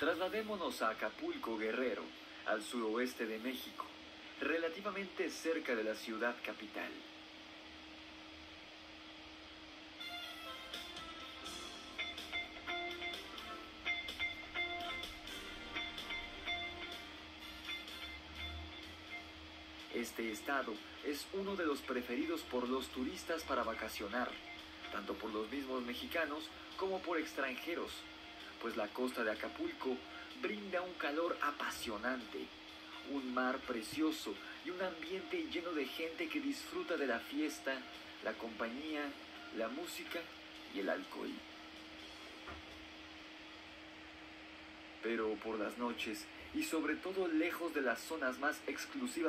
Trasladémonos a Acapulco Guerrero, al suroeste de México, relativamente cerca de la ciudad capital. Este estado es uno de los preferidos por los turistas para vacacionar, tanto por los mismos mexicanos como por extranjeros, pues la costa de Acapulco brinda un calor apasionante, un mar precioso y un ambiente lleno de gente que disfruta de la fiesta, la compañía, la música y el alcohol. Pero por las noches, y sobre todo lejos de las zonas más exclusivas